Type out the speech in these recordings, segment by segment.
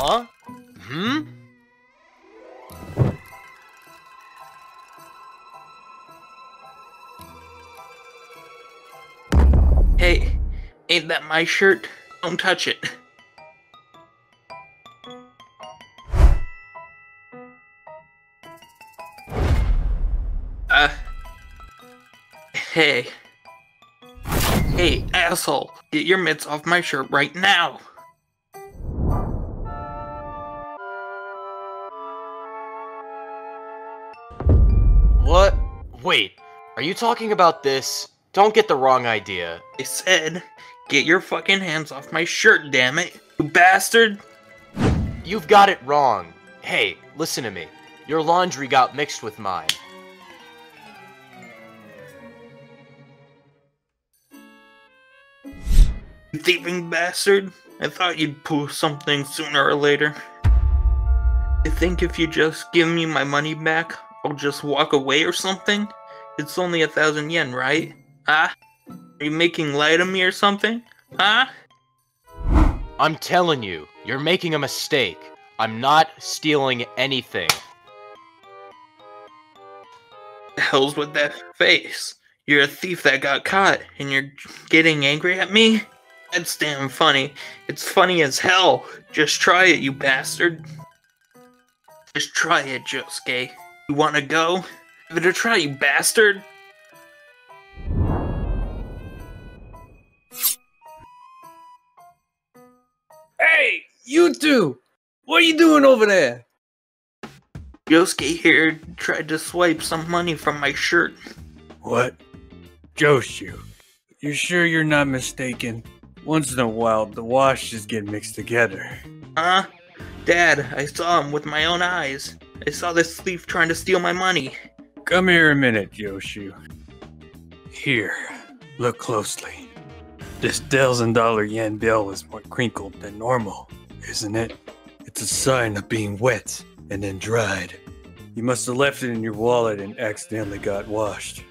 Huh? Hmm? Hey, ain't that my shirt? Don't touch it. Uh. Hey. Hey, asshole. Get your mitts off my shirt right now. Are you talking about this? Don't get the wrong idea. I said, get your fucking hands off my shirt, damn it. You bastard. You've got it wrong. Hey, listen to me. Your laundry got mixed with mine. You thieving bastard. I thought you'd pull something sooner or later. I think if you just give me my money back, I'll just walk away or something? It's only a thousand yen, right? Huh? Are you making light of me or something? Huh? I'm telling you, you're making a mistake. I'm not stealing anything. The hell's with that face? You're a thief that got caught, and you're getting angry at me? That's damn funny. It's funny as hell. Just try it, you bastard. Just try it, Josuke. You wanna go? Give it a try, you bastard! Hey, you two! What are you doing over there? Josuke here tried to swipe some money from my shirt. What? Joshu, you sure you're not mistaken? Once in a while, the washes get mixed together. Huh? Dad, I saw him with my own eyes. I saw this thief trying to steal my money. Come here a minute, Joshu. Here, look closely. This thousand dollar yen bill is more crinkled than normal, isn't it? It's a sign of being wet and then dried. You must have left it in your wallet and accidentally got washed.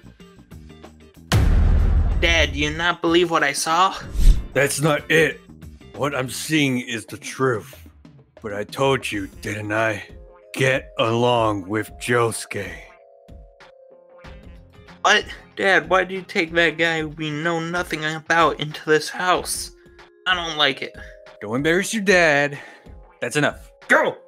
Dad, do you not believe what I saw? That's not it. What I'm seeing is the truth. But I told you, didn't I? Get along with Josuke. What? Dad, why did you take that guy we know nothing about into this house? I don't like it. Don't embarrass your dad. That's enough. Go!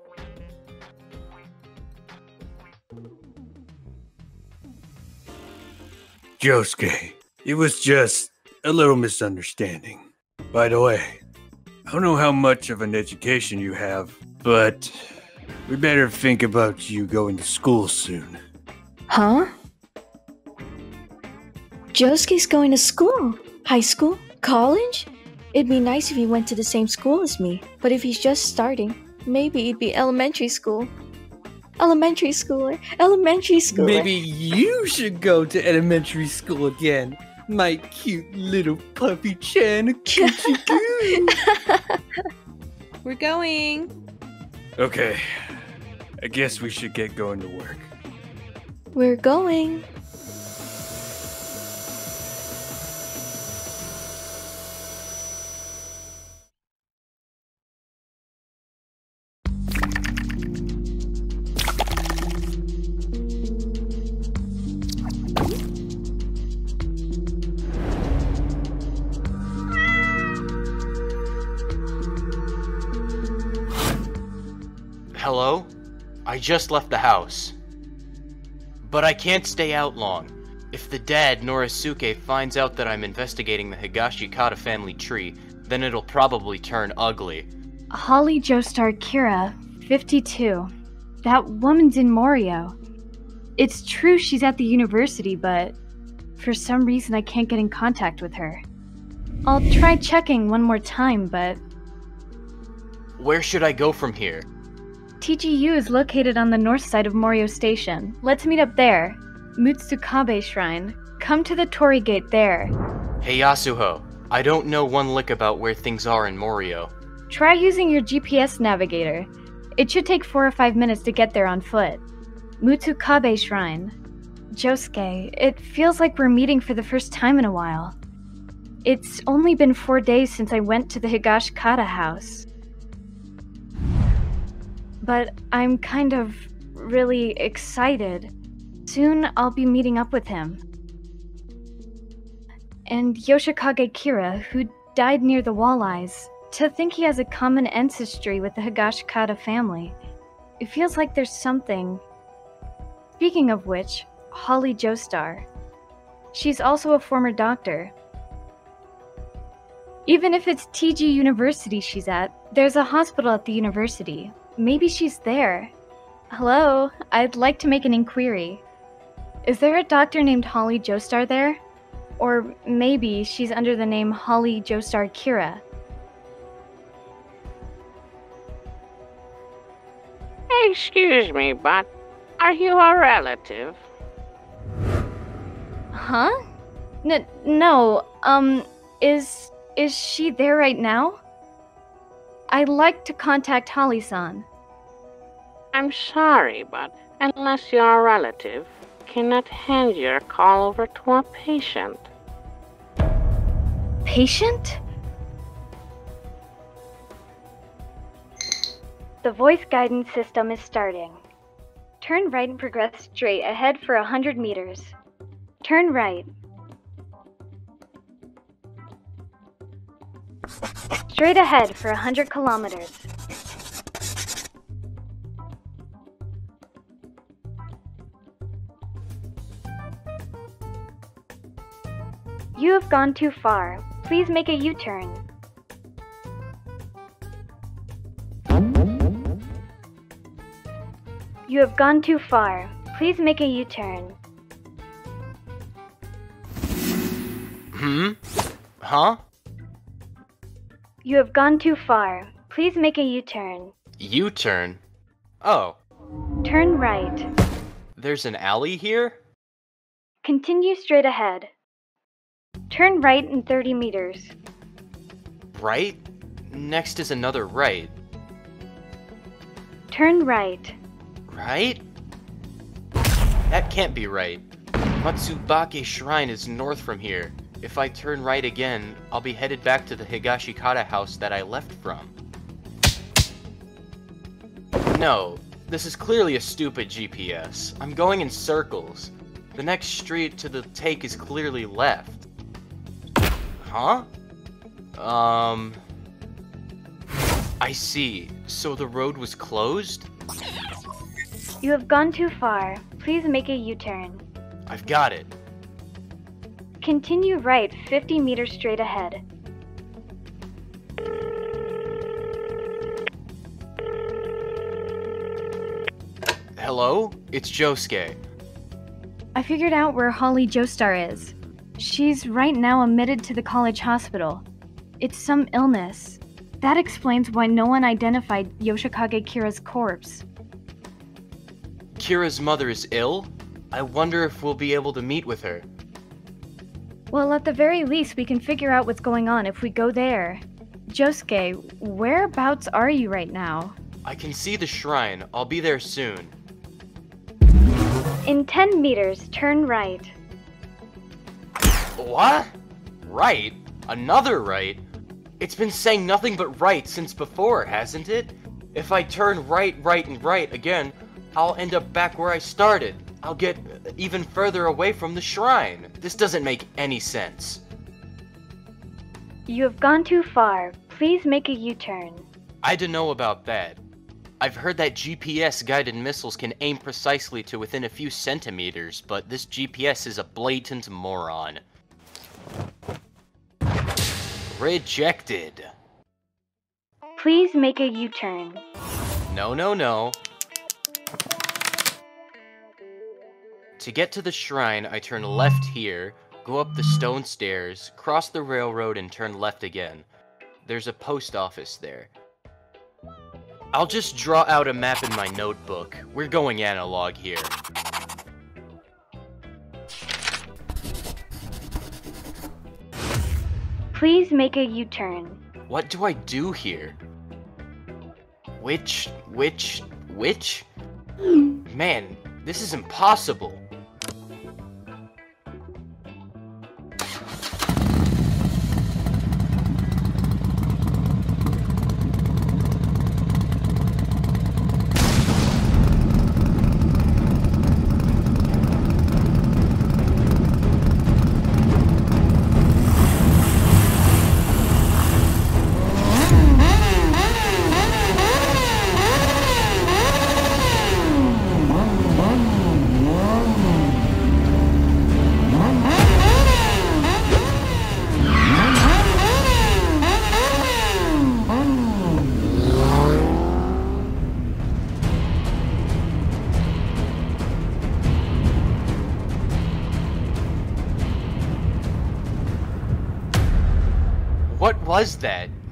Josuke, it was just a little misunderstanding. By the way, I don't know how much of an education you have, but we better think about you going to school soon. Huh? Josuke's going to school. High school? College? It'd be nice if he went to the same school as me, but if he's just starting, maybe it'd be elementary school. Elementary schooler, elementary schooler. Maybe you should go to elementary school again. My cute little puppy Chan. Coochie goo. We're going. Okay, I guess we should get going to work. We're going. Just left the house. But I can't stay out long. If the dad, Norisuke, finds out that I'm investigating the Higashikata family tree, then it'll probably turn ugly. Holly Joestar Kira, 52. That woman's in Morio. It's true she's at the university, but for some reason I can't get in contact with her. I'll try checking one more time, but Where should I go from here? TGU is located on the north side of Morio Station. Let's meet up there. Mutsukabe Shrine. Come to the Torii Gate there. Hey Yasuho, I don't know one lick about where things are in Morio. Try using your GPS navigator. It should take four or five minutes to get there on foot. Mutsukabe Shrine. Josuke, it feels like we're meeting for the first time in a while. It's only been four days since I went to the Higashikata house. But I'm kind of really excited. Soon I'll be meeting up with him. And Yoshikage Kira, who died near the Wall Eyes, to think he has a common ancestry with the Higashikata family. It feels like there's something. Speaking of which, Holly Joestar. She's also a former doctor. Even if it's TG University she's at, there's a hospital at the university. Maybe she's there. Hello, I'd like to make an inquiry. Is there a doctor named Holly Joestar there? Or maybe she's under the name Holly Joestar Kira. Excuse me, but are you a relative? Huh? N- no, um, is is she there right now? I'd like to contact Holly-san. I'm sorry, but unless you're a relative, cannot hand your call over to a patient. Patient? The voice guidance system is starting. Turn right and progress straight ahead for a hundred meters. Turn right. Straight ahead for a hundred kilometers. You have gone too far. Please make a U-turn. You have gone too far. Please make a U-turn. Hmm? Huh? You have gone too far. Please make a U-turn. U turn? Oh, Turn right. there's an alley here? Continue straight ahead. Turn right in 30 meters. Right? Next is another right. Turn right. Right? That can't be right. Matsubake Shrine is north from here. If I turn right again, I'll be headed back to the Higashikata house that I left from. No, this is clearly a stupid GPS. I'm going in circles. The next street to the take is clearly left. Huh? Um... I see. So the road was closed? You have gone too far. Please make a U-turn. I've got it. Continue right 50 meters straight ahead. Hello? It's Josuke. I figured out where Holly Joestar is. She's right now admitted to the college hospital. It's some illness. That explains why no one identified Yoshikage Kira's corpse. Kira's mother is ill? I wonder if we'll be able to meet with her. Well, at the very least, we can figure out what's going on if we go there. Josuke, whereabouts are you right now? I can see the shrine. I'll be there soon. In 10 meters, turn right. What? Right? Another right? It's been saying nothing but right since before, hasn't it? If I turn right, right, and right again, I'll end up back where I started. I'll get even further away from the shrine. This doesn't make any sense. You have gone too far. Please make a U-turn. I don't know about that. I've heard that GPS guided missiles can aim precisely to within a few centimeters, but this GPS is a blatant moron. Rejected. Please make a U-turn. No, no, no. To get to the shrine, I turn left here, go up the stone stairs, cross the railroad, and turn left again. There's a post office there. I'll just draw out a map in my notebook. We're going analog here. Please make a U-turn. What do I do here? Which, which, which? Man, this is impossible.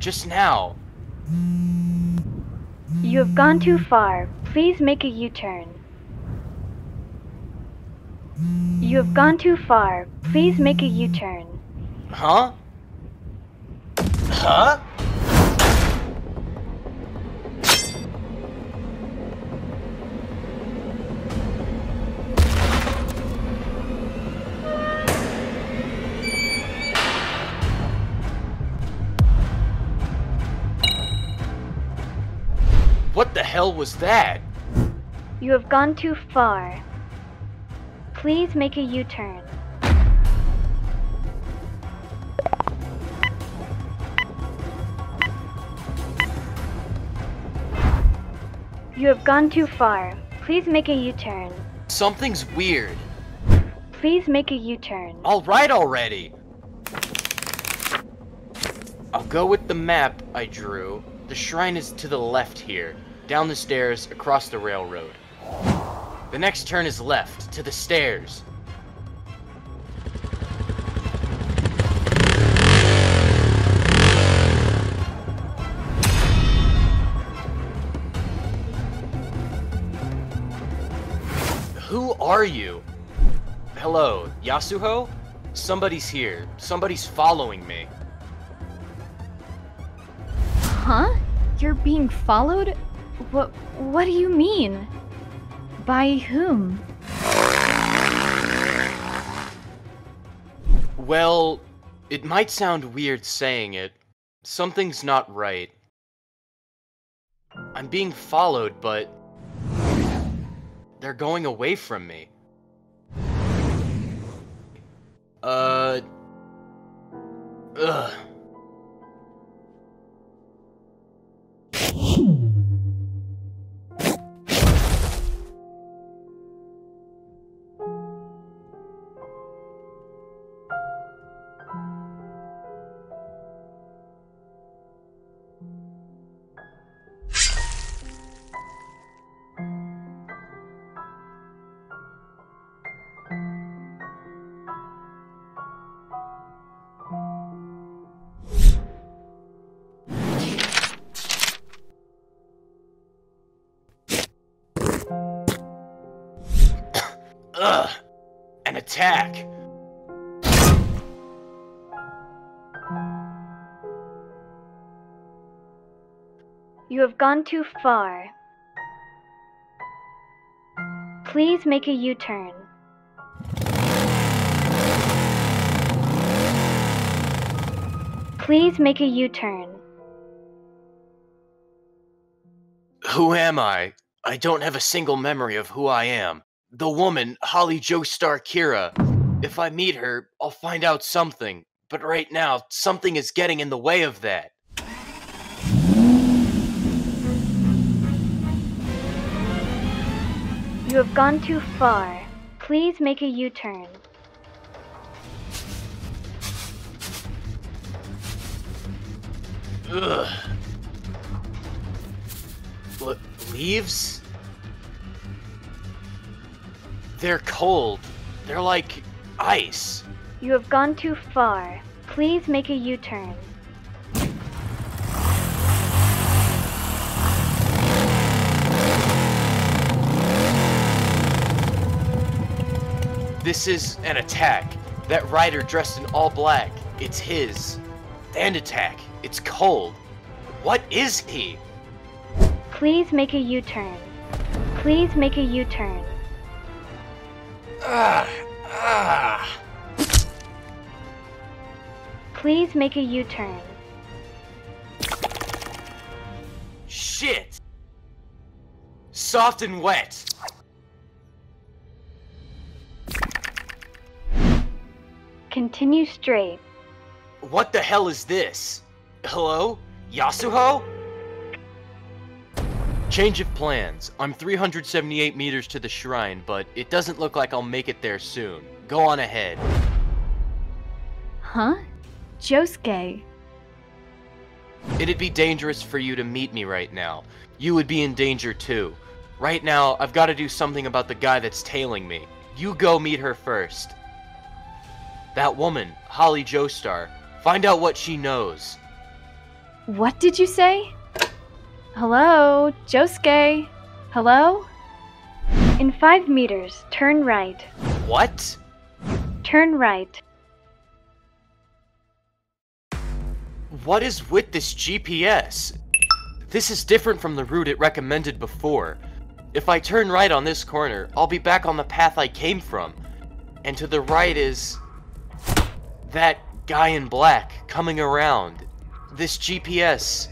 Just now. You have gone too far. Please make a U turn. You have gone too far. Please make a U turn. Huh? Huh? What the hell was that? You have gone too far. Please make a U turn. You have gone too far. Please make a U turn. Something's weird. Please make a U turn. Alright already! I'll go with the map I drew. The shrine is to the left here, down the stairs, across the railroad. The next turn is left, to the stairs. Who are you? Hello, Yasuho? Somebody's here. Somebody's following me. Huh? You're being followed? What what do you mean? By whom? Well, it might sound weird saying it. Something's not right. I'm being followed, but. They're going away from me. Uh. Ugh. Attack. You have gone too far. Please make a U turn. Please make a U turn. Who am I? I don't have a single memory of who I am. The woman, Holly Joestar Kira. If I meet her, I'll find out something. But right now, something is getting in the way of that. You have gone too far. Please make a U turn. Ugh. Le- leaves? They're cold. They're like ice. You have gone too far. Please make a U turn. This is an attack. That rider dressed in all black. It's his. And attack. It's cold. What is he? Please make a U turn. Please make a U turn. Ah, ah. Please make a U turn. Shit. Soft and wet. Continue straight. What the hell is this? Hello? Yasuho? Change of plans. I'm 378 meters to the shrine, but it doesn't look like I'll make it there soon. Go on ahead. Huh? Josuke. It'd be dangerous for you to meet me right now. You would be in danger too. Right now, I've got to do something about the guy that's tailing me. You go meet her first. That woman, Holly Joestar. Find out what she knows. What did you say? Hello, Josuke? Hello? In five meters, turn right. What? Turn right. What is with this GPS? This is different from the route it recommended before. If I turn right on this corner, I'll be back on the path I came from. And to the right is... that guy in black coming around. This GPS.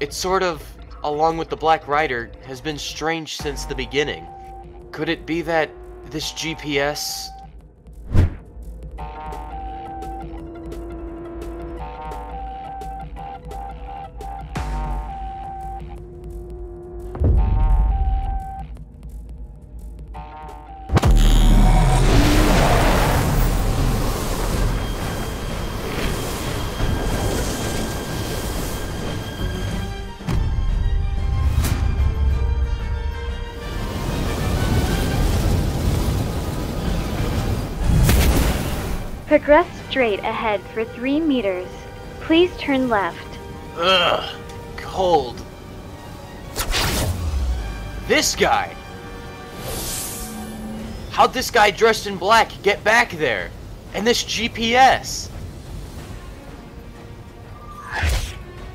It's sort of, along with the Black Rider, has been strange since the beginning. Could it be that this GPS Progress straight ahead for three meters. Please turn left. Ugh, cold. This guy! How'd this guy dressed in black get back there? And this GPS?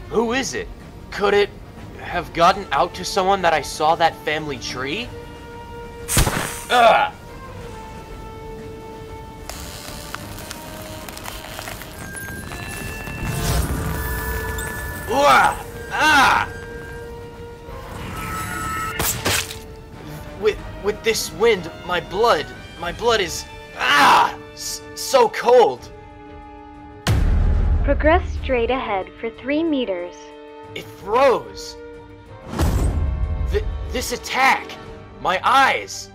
Who is it? Could it have gotten out to someone that I saw that family tree? Ugh! Ooh, ah! With with this wind, my blood, my blood is ah, s- so cold. Progress straight ahead for three meters. It froze. Th- this attack, my eyes.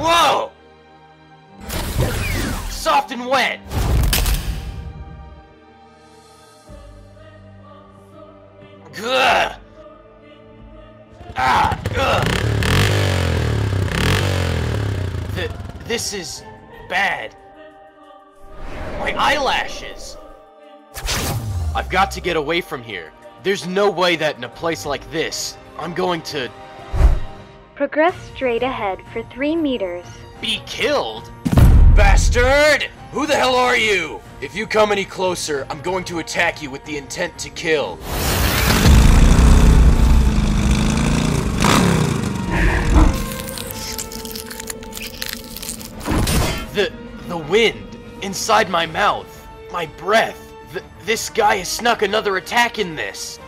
Whoa! Soft and wet. Gah! Ah! Ugh! Th- this is bad. My eyelashes! I've got to get away from here. There's no way that in a place like this, I'm going to Progress straight ahead for three meters. be killed? Bastard! Who the hell are you? If you come any closer, I'm going to attack you with the intent to kill. Wind inside my mouth, my breath. Th- this guy has snuck another attack in this.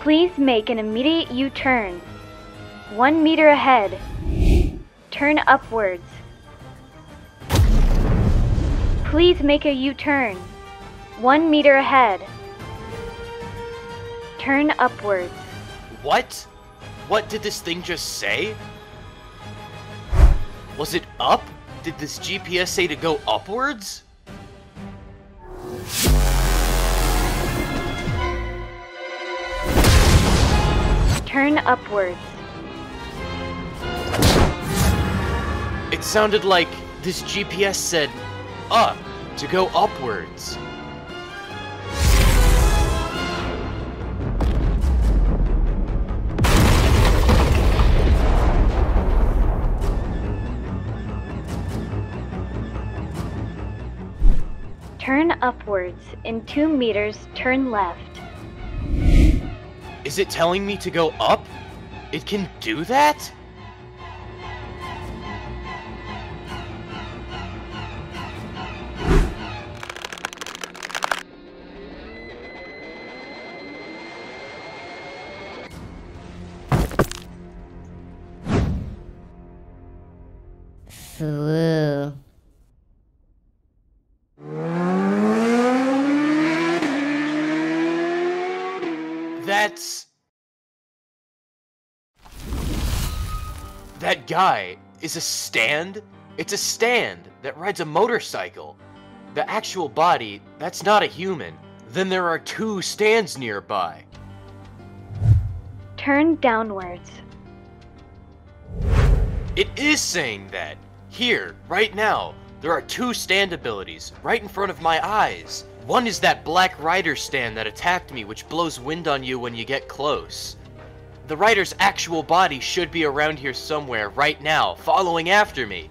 Please make an immediate U turn. One meter ahead. Turn upwards. Please make a U turn. One meter ahead. Turn upwards. What? What did this thing just say? Was it up? Did this GPS say to go upwards? Turn upwards. It sounded like this GPS said up to go upwards. Upwards. In two meters, turn left. Is it telling me to go up? It can do that? Guy is a stand? It's a stand that rides a motorcycle. The actual body, that's not a human. Then there are two stands nearby. Turn downwards. It is saying that. Here, right now. There are two stand abilities, right in front of my eyes. One is that Black Rider stand that attacked me, which blows wind on you when you get close. The rider's actual body should be around here somewhere right now, following after me.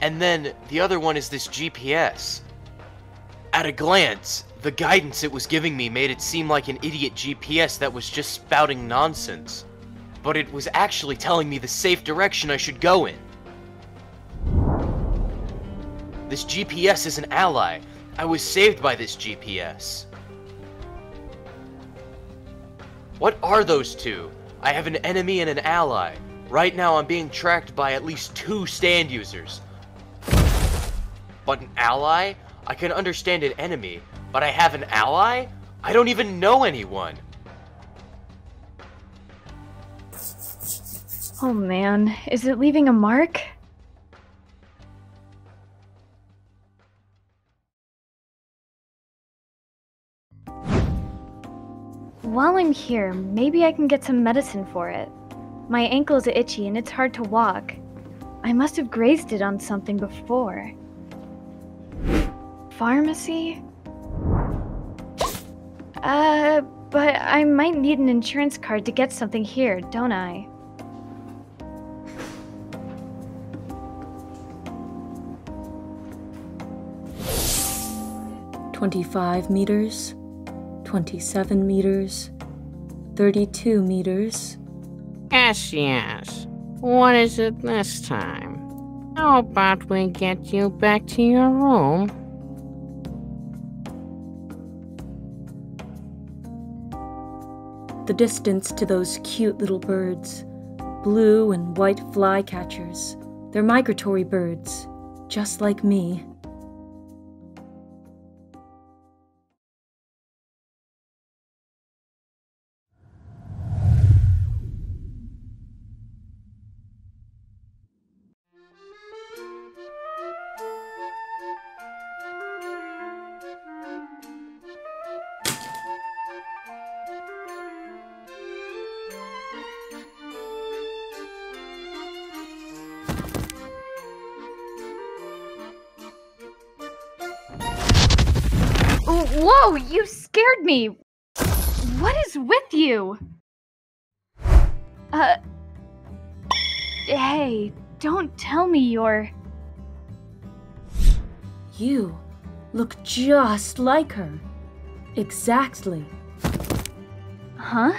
And then the other one is this GPS. At a glance, the guidance it was giving me made it seem like an idiot GPS that was just spouting nonsense. But it was actually telling me the safe direction I should go in. This GPS is an ally. I was saved by this GPS. What are those two? I have an enemy and an ally. Right now I'm being tracked by at least two stand users. But an ally? I can understand an enemy, but I have an ally? I don't even know anyone. Oh man, is it leaving a mark? While I'm here, maybe I can get some medicine for it. My ankle's itchy and it's hard to walk. I must have grazed it on something before. Pharmacy? Uh, but I might need an insurance card to get something here, don't I? Twenty-five meters, twenty-seven meters, thirty-two meters. Yes, yes. What is it this time? How about we get you back to your room? The distance to those cute little birds. Blue and white flycatchers. They're migratory birds, just like me. Me! What is with you? Uh. Hey, don't tell me you're. You look just like her. Exactly. Huh?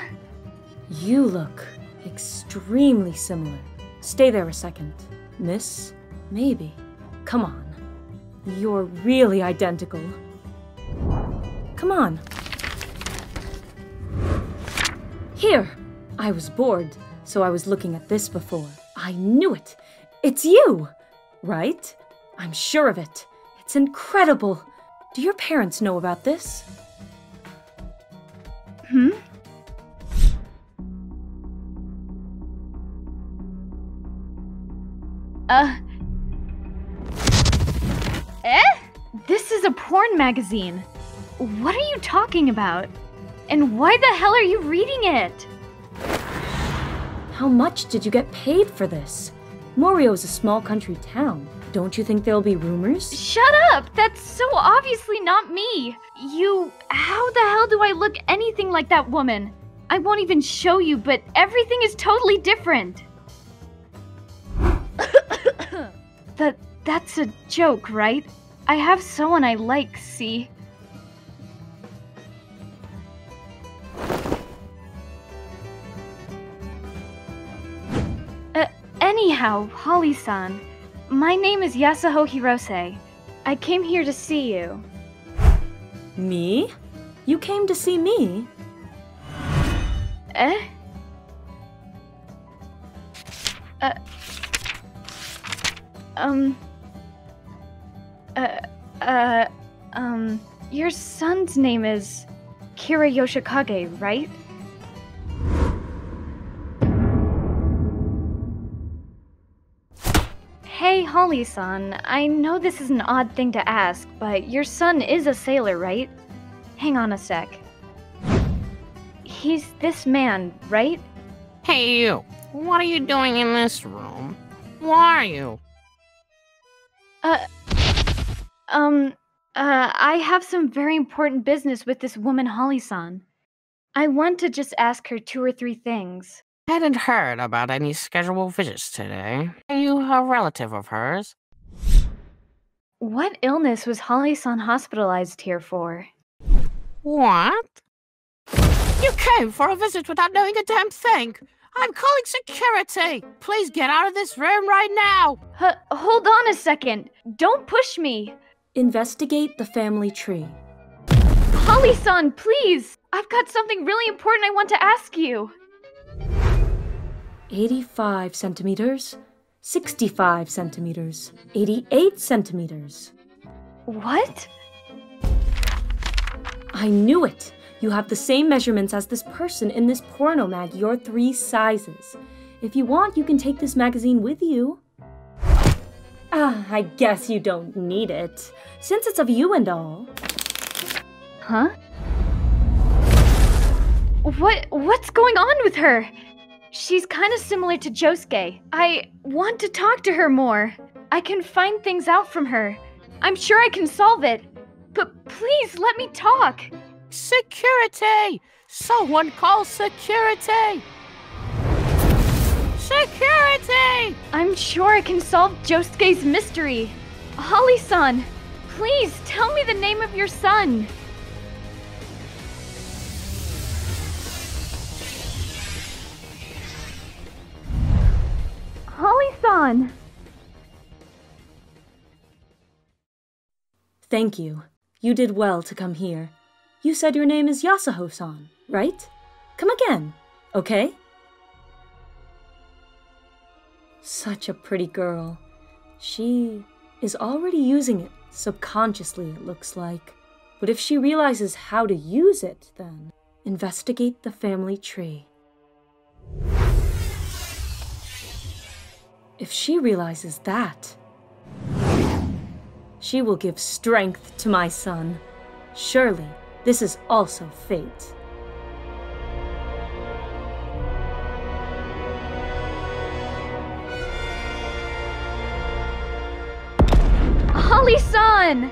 You look extremely similar. Stay there a second. Miss? Maybe. Come on. You're really identical. Come on. Here! I was bored, so I was looking at this before. I knew it! It's you! Right? I'm sure of it. It's incredible. Do your parents know about this? Hmm? Uh. Eh? This is a porn magazine. What are you talking about? And why the hell are you reading it? How much did you get paid for this? Morio is a small country town. Don't you think there'll be rumors? Shut up! That's so obviously not me! You. How the hell do I look anything like that woman? I won't even show you, but everything is totally different. that. That's a joke, right? I have someone I like, see? Anyhow, Holly-san, my name is Yasuho Hirose. I came here to see you. Me? You came to see me? Eh? Uh. Um. Uh. Uh. Um. Your son's name is Kira Yoshikage, right? Holly-san, I know this is an odd thing to ask, but your son is a sailor, right? Hang on a sec. He's this man, right? Hey, you. What are you doing in this room? Who are you? Uh, um, uh, I have some very important business with this woman, Holly-san. I want to just ask her two or three things. I hadn't heard about any scheduled visits today. Are you a relative of hers? What illness was Holly-san hospitalized here for? What? You came for a visit without knowing a damn thing. I'm calling security. Please get out of this room right now. H- hold on a second. Don't push me. Investigate the family tree. Holly-san, please. I've got something really important I want to ask you. 85 centimeters, 65 centimeters, 88 centimeters. What? I knew it! You have the same measurements as this person in this porno mag, your three sizes. If you want, you can take this magazine with you. Ah, I guess you don't need it, since it's of you and all. Huh? What what's going on with her? She's kind of similar to Josuke. I want to talk to her more. I can find things out from her. I'm sure I can solve it. But please let me talk. Security! Someone call security! Security! I'm sure I can solve Josuke's mystery. Holly-san, please tell me the name of your son. Holly-san! Thank you. You did well to come here. You said your name is Yasuho-san, right? Come again, okay? Such a pretty girl. She is already using it, subconsciously, it looks like. But if she realizes how to use it, then investigate the family tree. If she realizes that, she will give strength to my son. Surely, this is also fate. Holly-san!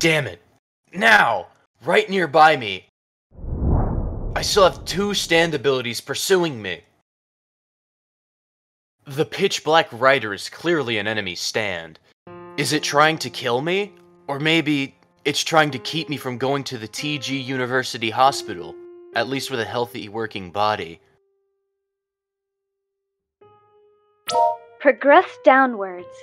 Damn it. Now! Right nearby me. I still have two stand abilities pursuing me. The pitch black rider is clearly an enemy stand. Is it trying to kill me? Or maybe it's trying to keep me from going to the TG University Hospital, at least with a healthy working body. Progress downwards.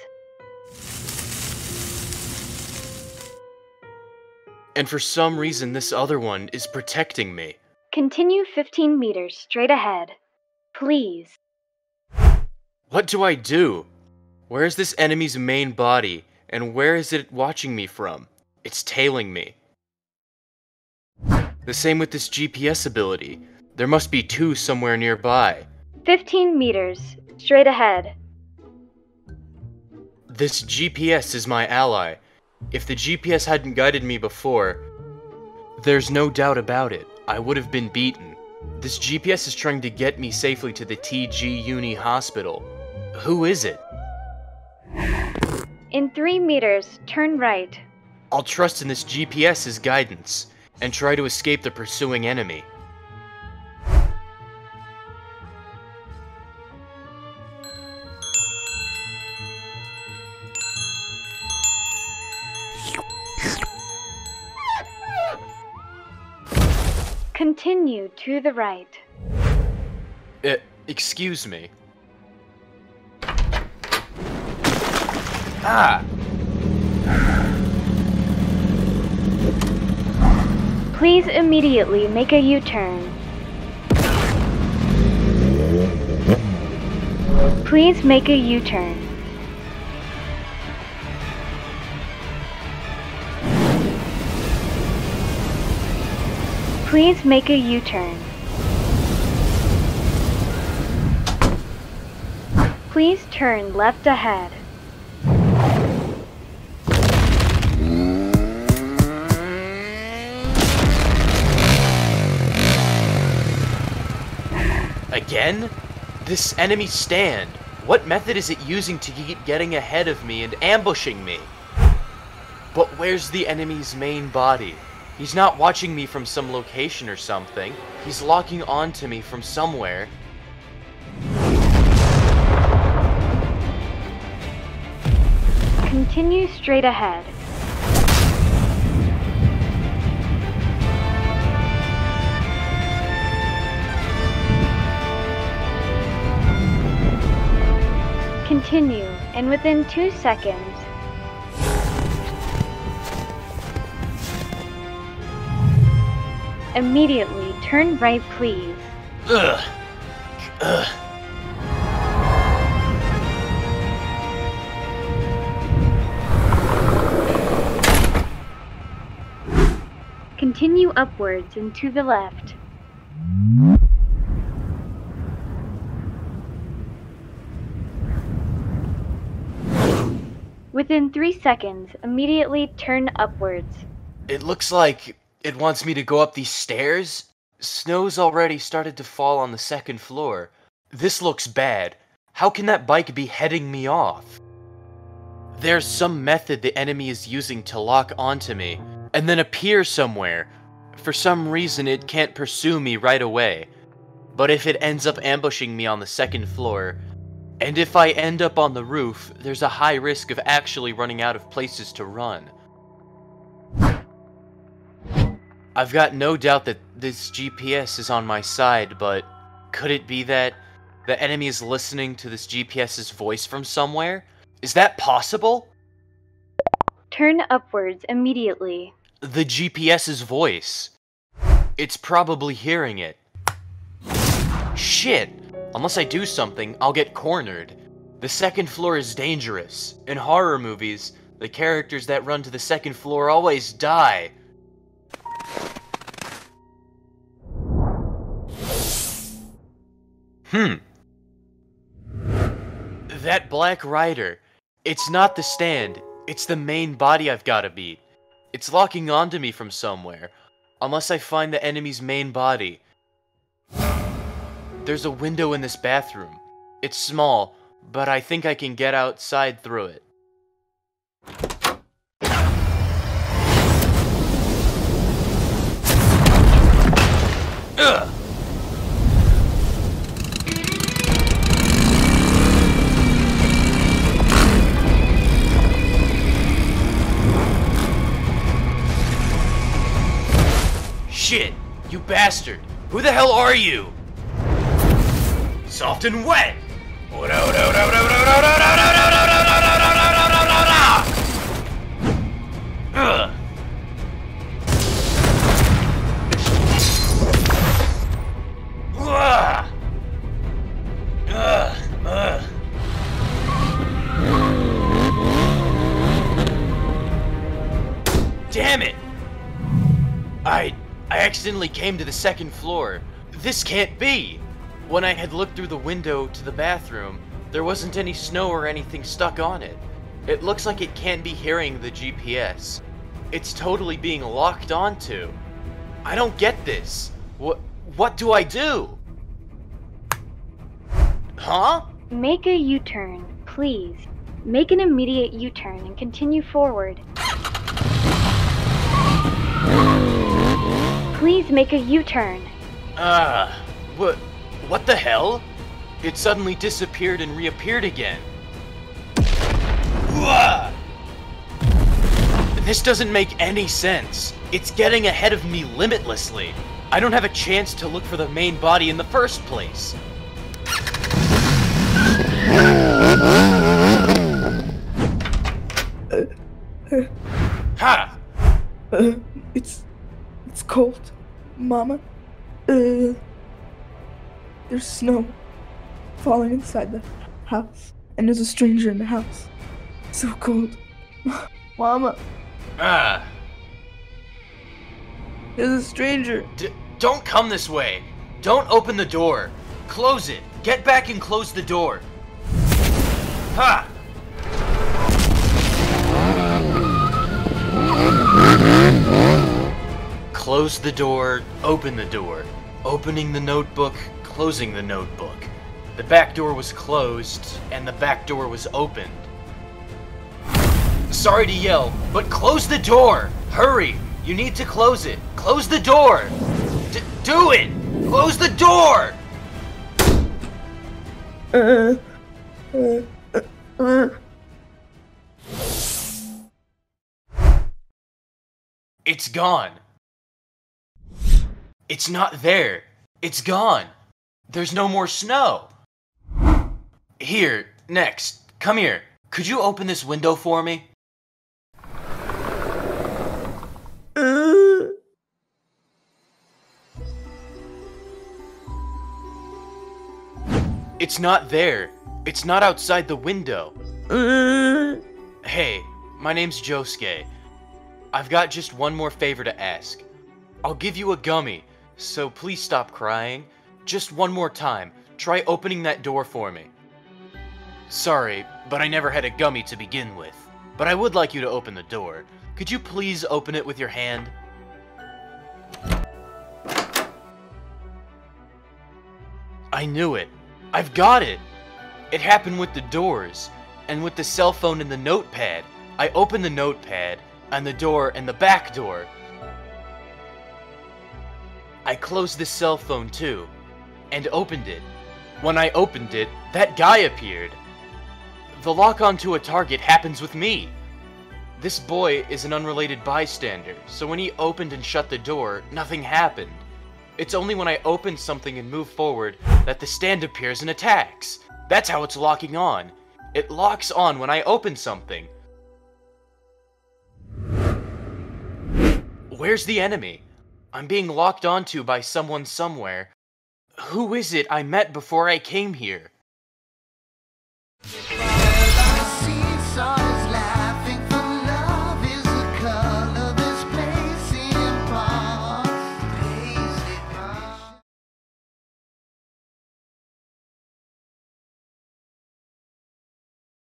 And for some reason, this other one is protecting me. Continue 15 meters straight ahead. Please. What do I do? Where is this enemy's main body, and where is it watching me from? It's tailing me. The same with this GPS ability. There must be two somewhere nearby. 15 meters straight ahead. This GPS is my ally. If the GPS hadn't guided me before, there's no doubt about it. I would have been beaten. This GPS is trying to get me safely to the TG Uni Hospital. Who is it? In 3 meters, turn right. I'll trust in this GPS's guidance and try to escape the pursuing enemy. Continue to the right. Uh, excuse me. Ah! Please immediately make a U-turn. Please make a U-turn. Please make a U-turn. Please turn left ahead. Again? This enemy stand. What method is it using to keep getting ahead of me and ambushing me? But where's the enemy's main body? He's not watching me from some location or something. He's locking onto me from somewhere. Continue straight ahead. Continue, and within two seconds, immediately turn right, please. Ugh. Ugh. Continue upwards and to the left. Within three seconds, immediately turn upwards. It looks like it wants me to go up these stairs. Snow's already started to fall on the second floor. This looks bad. How can that bike be heading me off? There's some method the enemy is using to lock onto me, and then appear somewhere. For some reason, it can't pursue me right away. But if it ends up ambushing me on the second floor, and if I end up on the roof, there's a high risk of actually running out of places to run. I've got no doubt that this GPS is on my side, but could it be that the enemy is listening to this GPS's voice from somewhere? Is that possible? Turn upwards immediately. The GPS's voice. It's probably hearing it. Shit! Unless I do something, I'll get cornered. The second floor is dangerous. In horror movies, the characters that run to the second floor always die. Hmm. That Black Rider. It's not the stand. It's the main body I've gotta beat. It's locking onto me from somewhere. Unless I find the enemy's main body. There's a window in this bathroom. It's small, but I think I can get outside through it. Ugh! Shit! You bastard! Who the hell are you? Soft and wet! Damn it! Accidentally came to the second floor. This can't be! When I had looked through the window to the bathroom, there wasn't any snow or anything stuck on it. It looks like it can't be hearing the GPS. It's totally being locked onto. I don't get this. What what do I do? Huh? Make a U turn, please. Make an immediate U turn and continue forward. Please make a U turn. Uh, what what the hell? It suddenly disappeared and reappeared again. Wah! This doesn't make any sense. It's getting ahead of me limitlessly. I don't have a chance to look for the main body in the first place. Ha! Uh, it's it's cold, Mama. Uh, there's snow falling inside the house, and there's a stranger in the house. So cold, Mama. Ah, There's a stranger. d- don't come this way. Don't open the door. Close it. Get back and close the door. Ha! Close the door, open the door. Opening the notebook, closing the notebook. The back door was closed, and the back door was opened. Sorry to yell, but close the door! Hurry! You need to close it! Close the door! D- do it! Close the door! It's gone. It's not there. It's gone. There's no more snow. Here, next. Come here. Could you open this window for me? It's not there. It's not outside the window. Hey, my name's Josuke. I've got just one more favor to ask. I'll give you a gummy, so please stop crying. Just one more time. Try opening that door for me. Sorry, but I never had a gummy to begin with. But I would like you to open the door. Could you please open it with your hand? I knew it. I've got it. It happened with the doors, and with the cell phone and the notepad. I opened the notepad, and the door, and the back door. I closed the cell phone too, and opened it. When I opened it, that guy appeared. The lock onto a target happens with me. This boy is an unrelated bystander, so when he opened and shut the door, nothing happened. It's only when I open something and move forward that the stand appears and attacks. That's how it's locking on. It locks on when I open something. Where's the enemy? I'm being locked onto by someone somewhere. Who is it I met before I came here?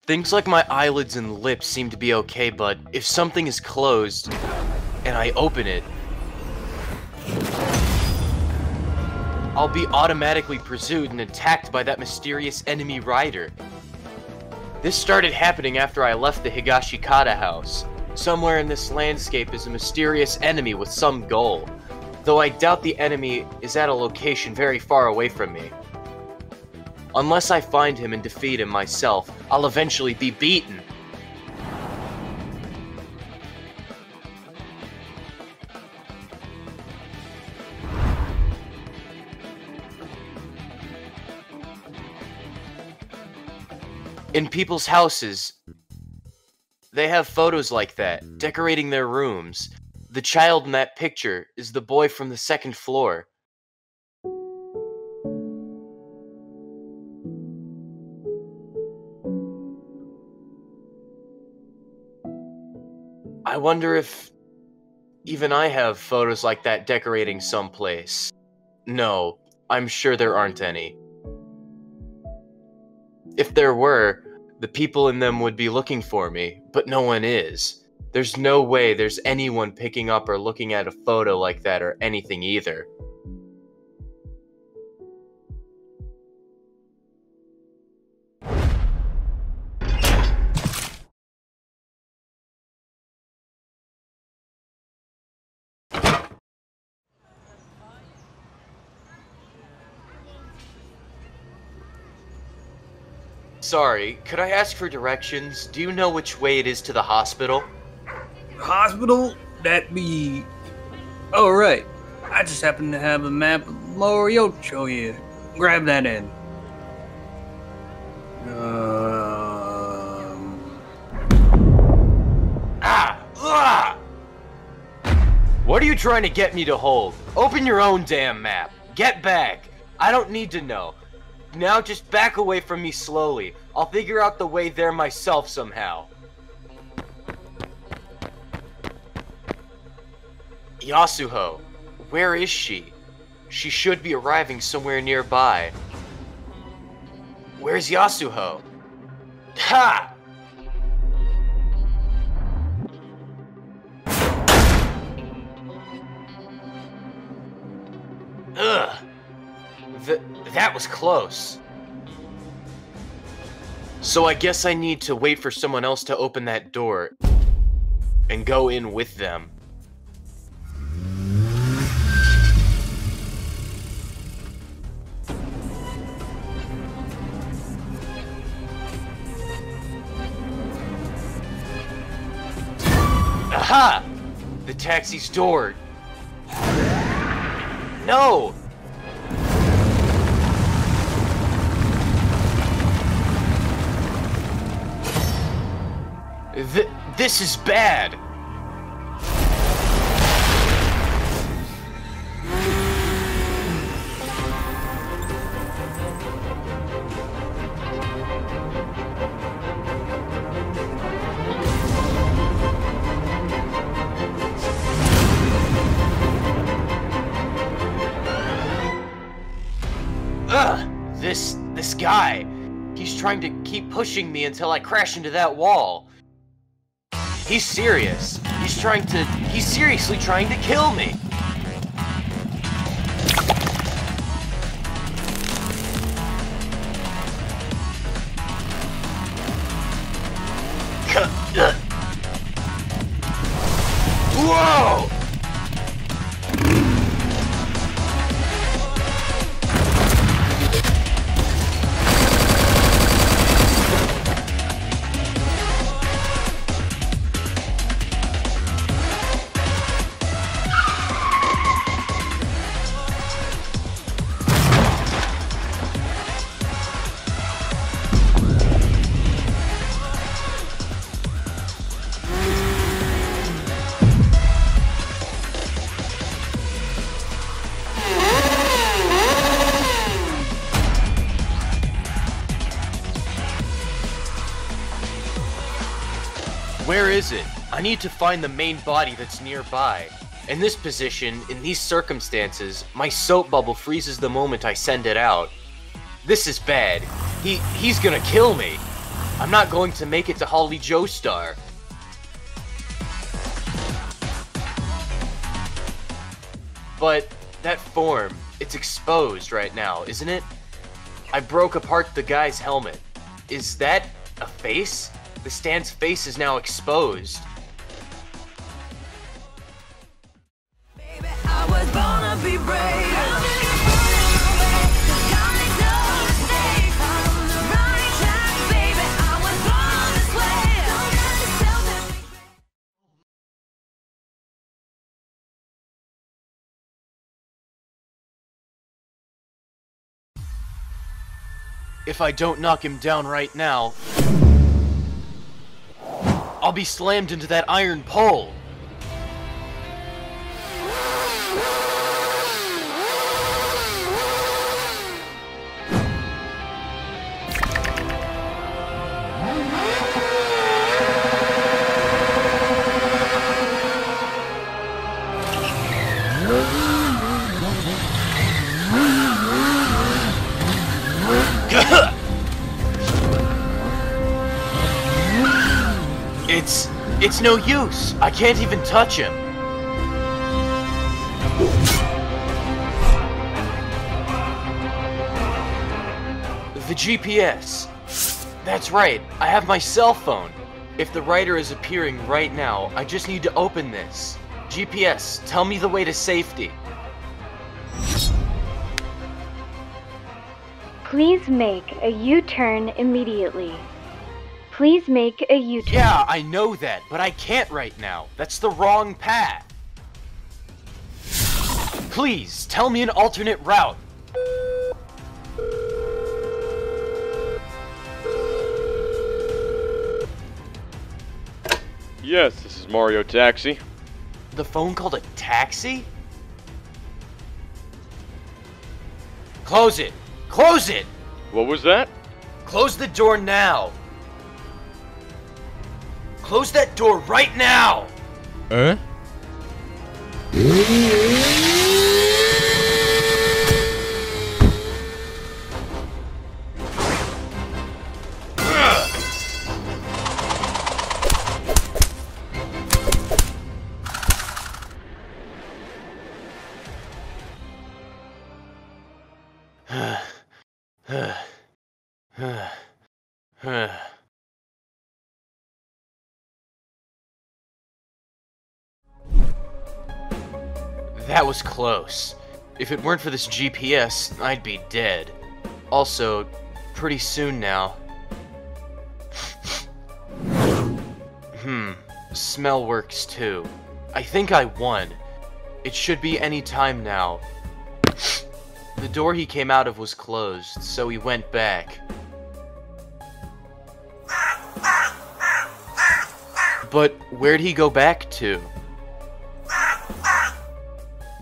Things like my eyelids and lips seem to be okay, but if something is closed and I open it, I'll be automatically pursued and attacked by that mysterious enemy rider. This started happening after I left the Higashikata house. Somewhere in this landscape is a mysterious enemy with some goal, though I doubt the enemy is at a location very far away from me. Unless I find him and defeat him myself, I'll eventually be beaten. In people's houses, they have photos like that, decorating their rooms. The child in that picture is the boy from the second floor. I wonder if even I have photos like that decorating someplace. No, I'm sure there aren't any. If there were, the people in them would be looking for me, but no one is. There's no way there's anyone picking up or looking at a photo like that or anything either. Sorry, could I ask for directions? Do you know which way it is to the hospital? Hospital? That be. Oh, right. I just happen to have a map of Moriocho here. Grab that in. Um. Ah! Ah! What are you trying to get me to hold? Open your own damn map. Get back. I don't need to know. Now just back away from me slowly. I'll figure out the way there myself somehow. Yasuho, where is she? She should be arriving somewhere nearby. Where's Yasuho? Ha! Ugh. Th- that was close. So I guess I need to wait for someone else to open that door and go in with them. Aha! The taxi's door. No! This is bad. This this guy. He's trying to keep pushing me until I crash into that wall. He's serious. He's trying to he's seriously trying to kill me. Is it? I need to find the main body that's nearby. In this position, in these circumstances, my soap bubble freezes the moment I send it out. This is bad. He he's gonna kill me. I'm not going to make it to Holly Joestar. But that form, it's exposed right now, isn't it? I broke apart the guy's helmet. Is that a face? The stand's face is now exposed. I was born to be brave. If I don't knock him down right now, I'll be slammed into that iron pole. No use. I can't even touch him. The GPS. That's right. I have my cell phone. If the writer is appearing right now, I just need to open this. GPS, tell me the way to safety. Please make a U-turn immediately. Please make a U-turn. Yeah, I know that, but I can't right now. That's the wrong path. Please, tell me an alternate route. Yes, this is Mario Taxi. The phone called a taxi? Close it! Close it! What was that? Close the door now! Close that door right now! Huh? That was close. If it weren't for this GPS, I'd be dead. Also, pretty soon now. hmm, smell works too. I think I won. It should be any time now. The door he came out of was closed, so he went back. But where'd he go back to?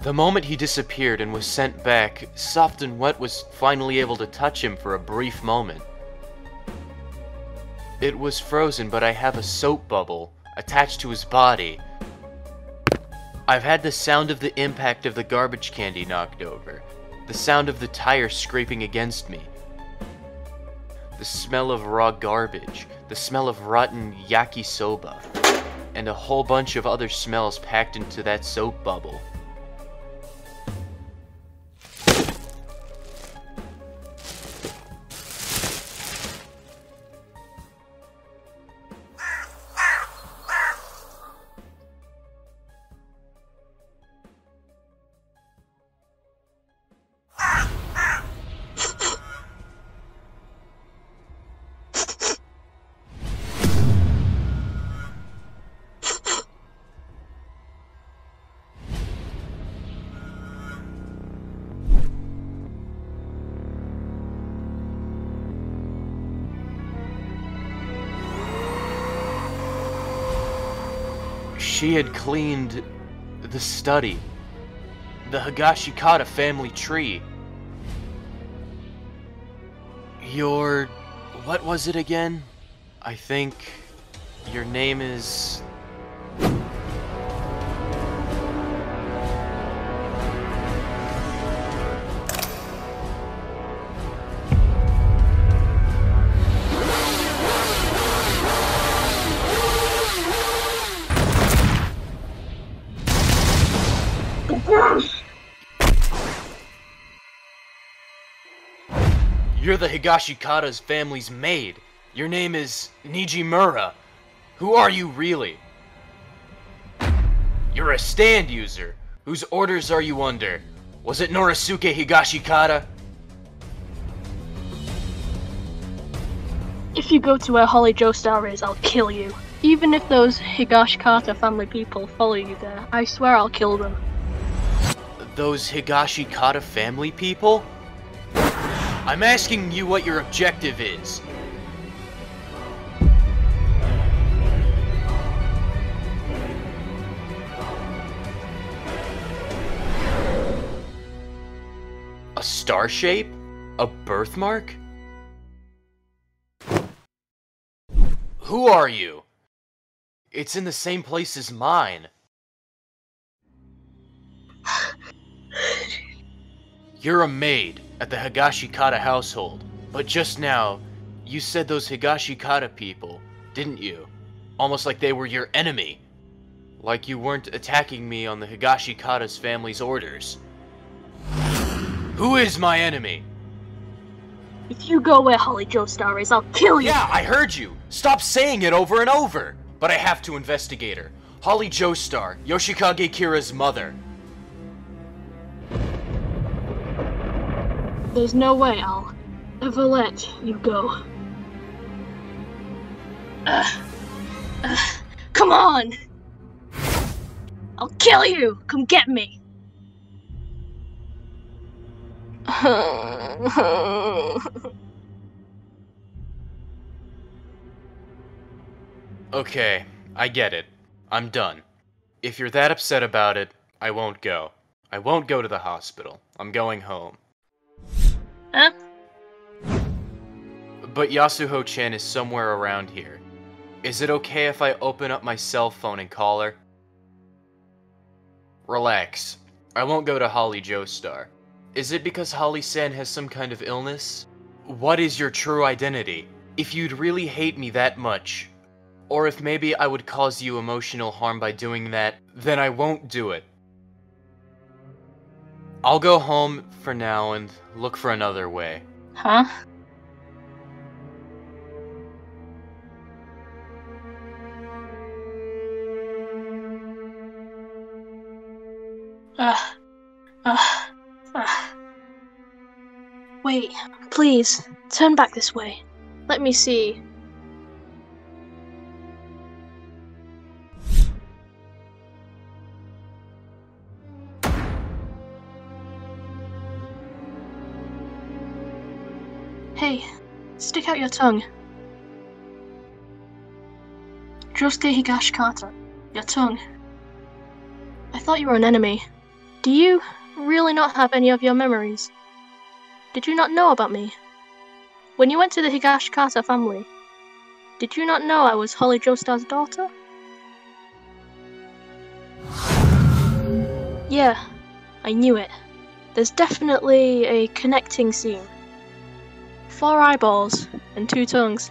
The moment he disappeared and was sent back, Soft and Wet was finally able to touch him for a brief moment. It was frozen, but I have a soap bubble attached to his body. I've had the sound of the impact of the garbage candy knocked over, the sound of the tire scraping against me, the smell of raw garbage, the smell of rotten yakisoba, and a whole bunch of other smells packed into that soap bubble. She had cleaned the study, the Higashikata family tree. Your. what was it again? I think your name is. Higashikata's family's maid. Your name is Nijimura. Who are you really? You're a stand user. Whose orders are you under? Was it Norisuke Higashikata? If you go to where Holly Joestar is, I'll kill you. Even if those Higashikata family people follow you there, I swear I'll kill them. Those Higashikata family people? I'm asking you what your objective is. A star shape? A birthmark? Who are you? It's in the same place as mine. You're a maid at the Higashikata household, but just now, you said those Higashikata people, didn't you? Almost like they were your enemy. Like you weren't attacking me on the Higashikata's family's orders. Who is my enemy? If you go where Holly Joestar is, I'll kill you! Yeah, I heard you! Stop saying it over and over! But I have to investigate her. Holly Joestar, Yoshikage Kira's mother. There's no way I'll ever let you go. Ugh. Ugh. Come on! I'll kill you! Come get me! Okay, I get it. I'm done. If you're that upset about it, I won't go. I won't go to the hospital. I'm going home. But Yasuho chan is somewhere around here. Is it okay if I open up my cell phone and call her? Relax. I won't go to Holly Joestar. Is it because Holly San has some kind of illness? What is your true identity? If you'd really hate me that much, or if maybe I would cause you emotional harm by doing that, then I won't do it. I'll go home for now and look for another way. Huh? Ugh. Ugh. Ugh. Wait, please, turn back this way. Let me see. Stick out your tongue. Josuke Higashikata, your tongue. I thought you were an enemy. Do you really not have any of your memories? Did you not know about me? When you went to the Higashikata family, did you not know I was Holly Joestar's daughter? Yeah, I knew it. There's definitely a connecting scene. Four eyeballs and two tongues.